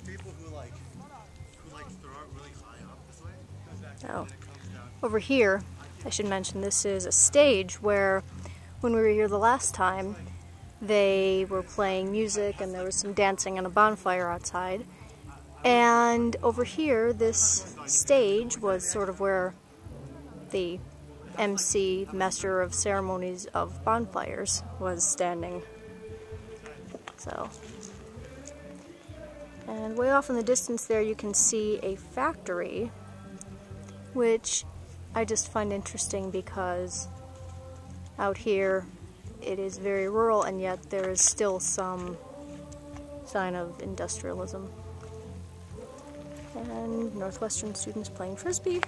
people who like who like throw it really high up this way. Oh. Over here, I should mention this is a stage where when we were here the last time, they were playing music and there was some dancing and a bonfire outside. And over here, this stage was sort of where the MC, Master of Ceremonies of Bonfires, was standing. So, and way off in the distance there, you can see a factory, which I just find interesting because out here it is very rural and yet there is still some sign of industrialism. And Northwestern students playing frisbee.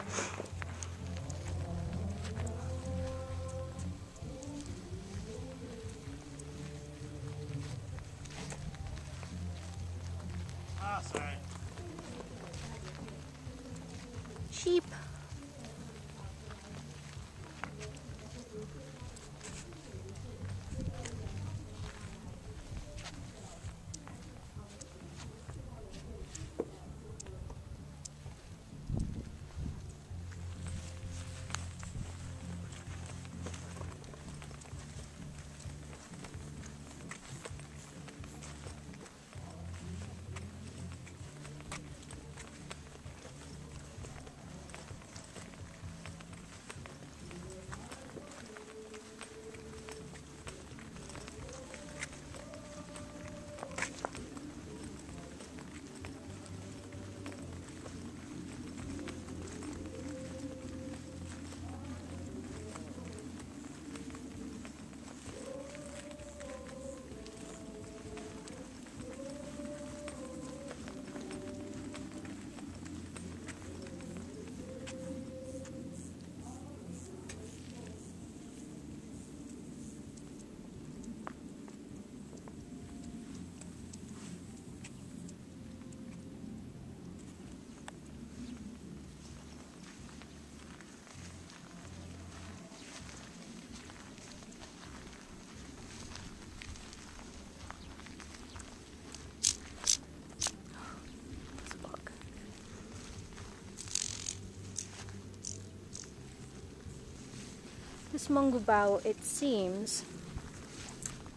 This Mungubao, it seems,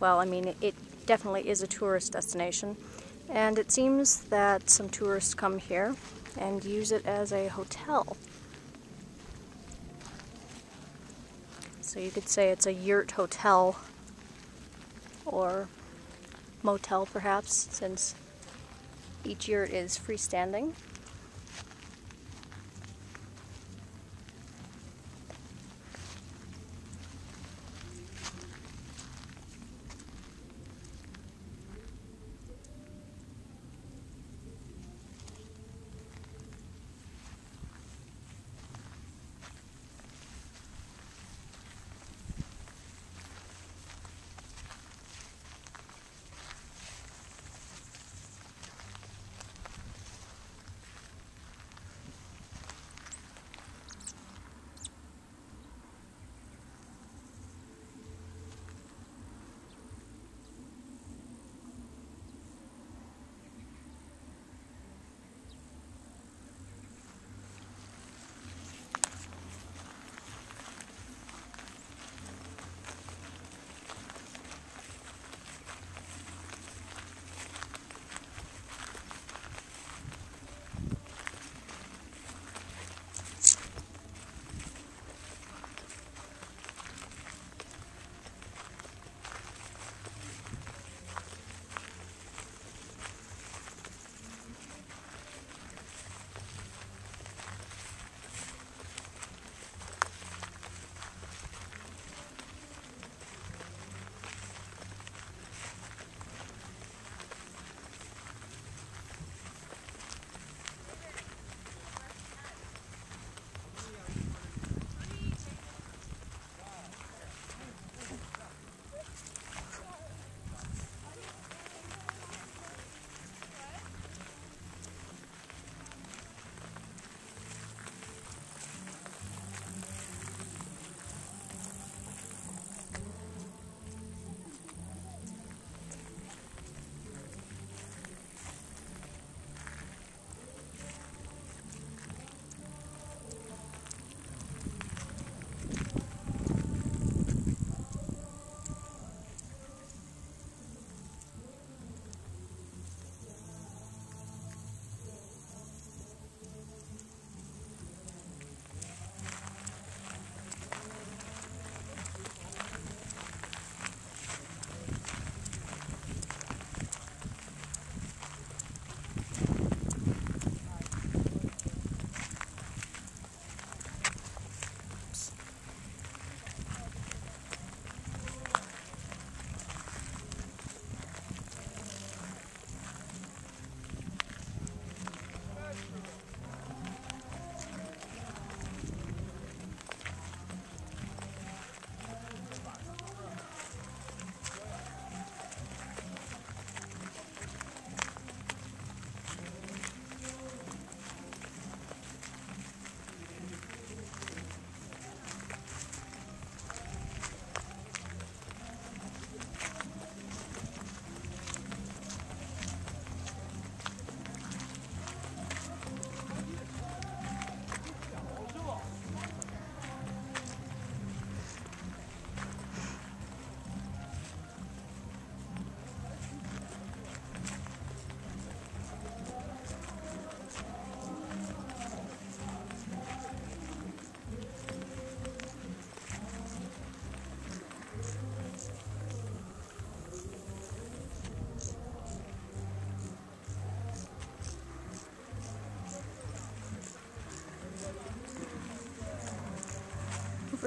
well, I mean, it, it definitely is a tourist destination, and it seems that some tourists come here and use it as a hotel. So you could say it's a yurt hotel or motel, perhaps, since each yurt is freestanding.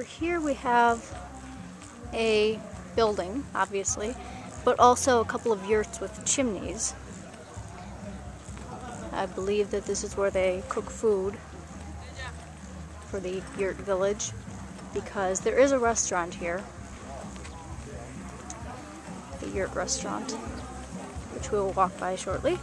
Here we have a building, obviously, but also a couple of yurts with chimneys. I believe that this is where they cook food for the yurt village because there is a restaurant here. The yurt restaurant, which we will walk by shortly.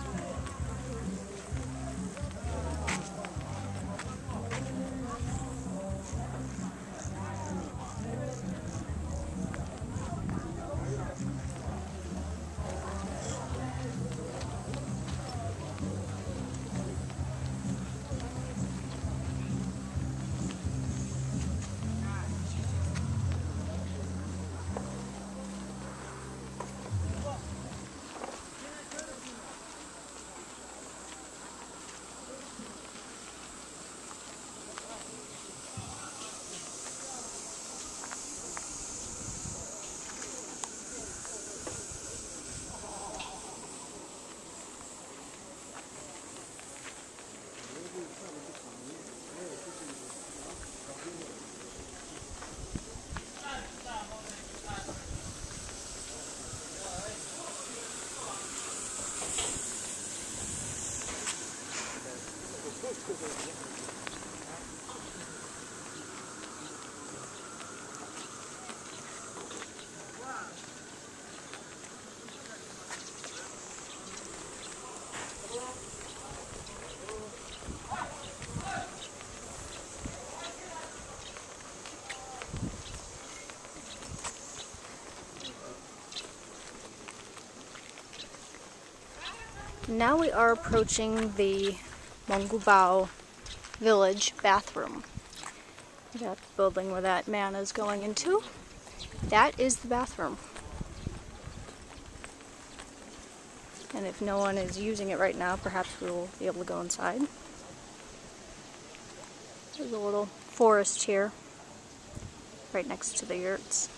Now we are approaching the Mongubao village bathroom. That building where that man is going into. That is the bathroom. And if no one is using it right now, perhaps we will be able to go inside. There's a little forest here, right next to the yurts.